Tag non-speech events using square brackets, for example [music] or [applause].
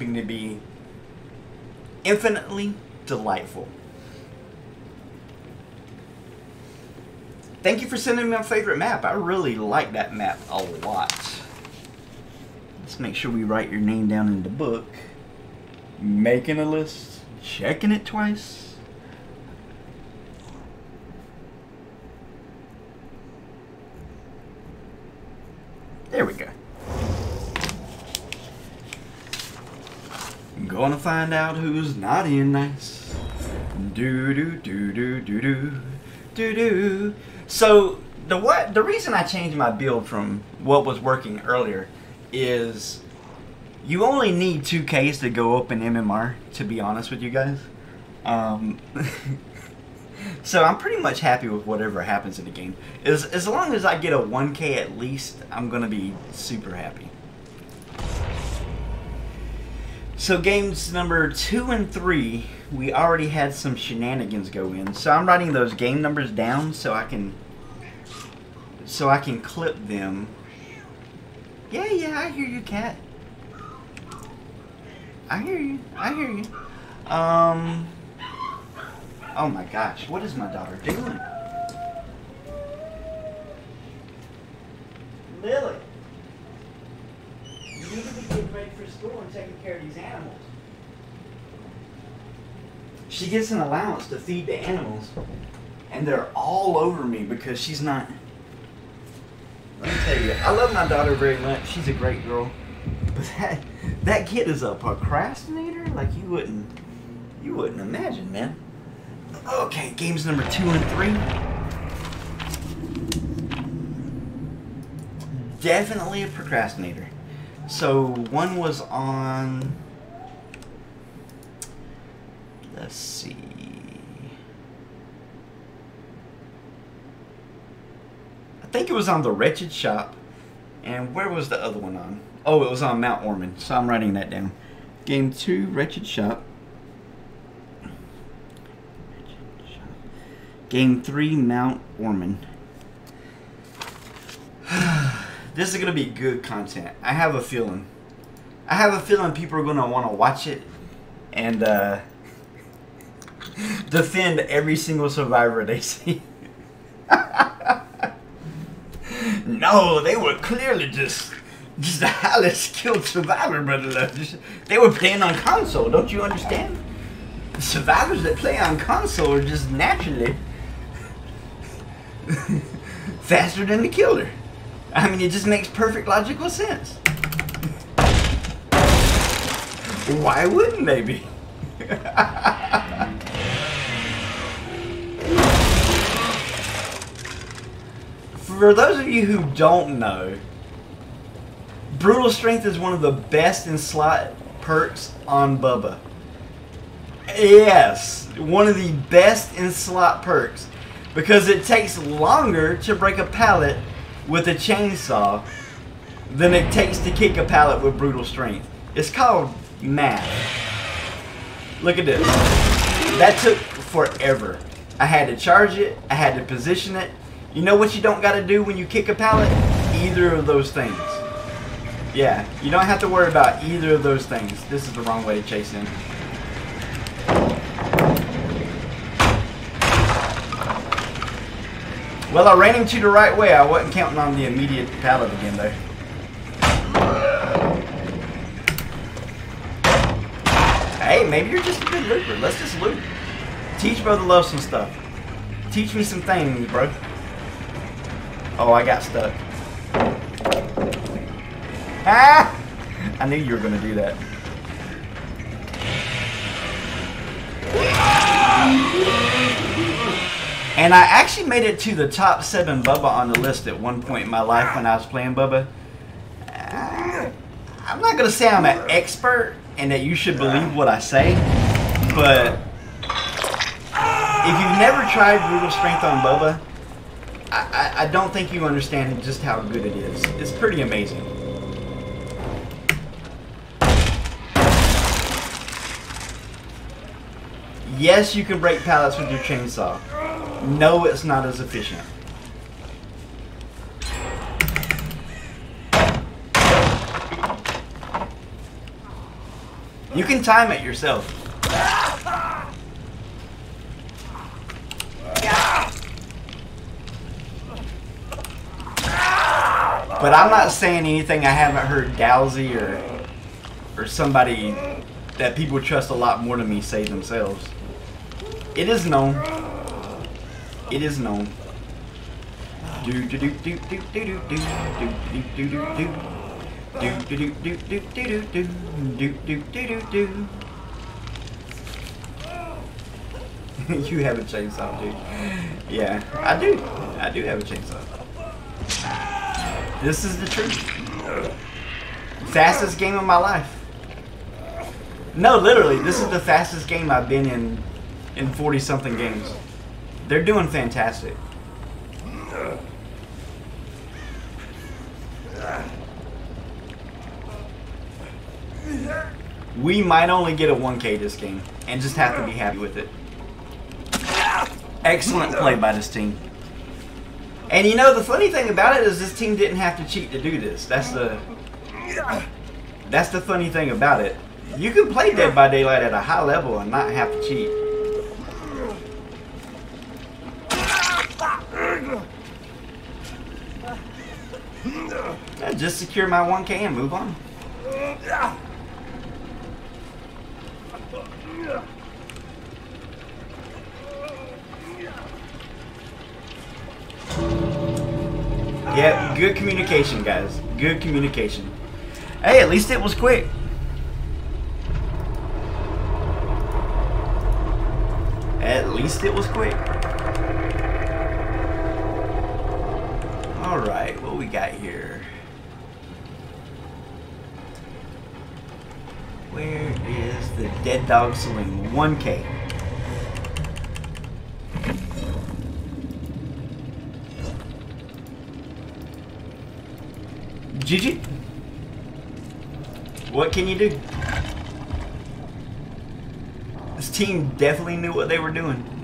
to be infinitely delightful. Thank you for sending me my favorite map. I really like that map a lot. Let's make sure we write your name down in the book. Making a list, checking it twice. There we go. Gonna find out who's naughty and nice. Do do do do do do do do. So the what the reason I changed my build from what was working earlier is you only need two Ks to go up in MMR. To be honest with you guys, um, [laughs] so I'm pretty much happy with whatever happens in the game. As as long as I get a one K at least, I'm gonna be super happy. So games number two and three, we already had some shenanigans go in. So I'm writing those game numbers down so I can so I can clip them. Yeah, yeah, I hear you, cat. I hear you. I hear you. Um. Oh my gosh, what is my daughter doing? Lily. You need to be getting ready for school and taking care of these animals. She gets an allowance to feed the animals, and they're all over me because she's not. Let me tell you, I love my daughter very much. She's a great girl, but that that kid is a procrastinator like you wouldn't you wouldn't imagine, man. Okay, games number two and three. Definitely a procrastinator. So one was on. Let's see. I think it was on the Wretched Shop. And where was the other one on? Oh, it was on Mount Ormond. So I'm writing that down. Game two, Wretched Shop. Game three, Mount Ormond. This is gonna be good content. I have a feeling. I have a feeling people are gonna want to watch it and uh, [laughs] defend every single survivor they [laughs] see. [laughs] no, they were clearly just just a highly skilled survivor, brother. They were playing on console. Don't you understand? The survivors that play on console are just naturally faster than the killer. I mean, it just makes perfect logical sense. Why wouldn't they be? [laughs] For those of you who don't know, Brutal Strength is one of the best in slot perks on Bubba. Yes, one of the best in slot perks because it takes longer to break a pallet with a chainsaw than it takes to kick a pallet with brutal strength. It's called math. Look at this. That took forever. I had to charge it. I had to position it. You know what you don't got to do when you kick a pallet? Either of those things. Yeah, you don't have to worry about either of those things. This is the wrong way to chase in. Well, I ran into the right way. I wasn't counting on the immediate pallet again, though. Hey, maybe you're just a good looper. Let's just loot. Teach Brother Love some stuff. Teach me some things, bro. Oh, I got stuck. Ah! [laughs] I knew you were going to do that. And I actually made it to the top seven Bubba on the list at one point in my life when I was playing Bubba. Uh, I'm not to say I'm an expert and that you should believe what I say, but if you've never tried Brutal Strength on Bubba, I, I, I don't think you understand just how good it is. It's pretty amazing. Yes, you can break pallets with your chainsaw. No, it's not as efficient. You can time it yourself. But I'm not saying anything I haven't heard Dowsey or or somebody that people trust a lot more than me say themselves. It is known. It is known. Do do do do do do do do do do do do. Do do do do do do do do do do do. You have a chainsaw, dude. Yeah, I do. I do have a chainsaw. This is the truth. Fastest game of my life. No, literally, this is the fastest game I've been in in 40 something games. They're doing fantastic. We might only get a 1K this game and just have to be happy with it. Excellent play by this team. And you know the funny thing about it is this team didn't have to cheat to do this. That's the that's the funny thing about it. You can play Dead by Daylight at a high level and not have to cheat. Yeah, just secure my 1K and move on. Yeah, good communication, guys. Good communication. Hey, at least it was quick. At least it was quick. Alright, what we got here? Where is the Dead Dog Saloon? 1K. GG? What can you do? This team definitely knew what they were doing.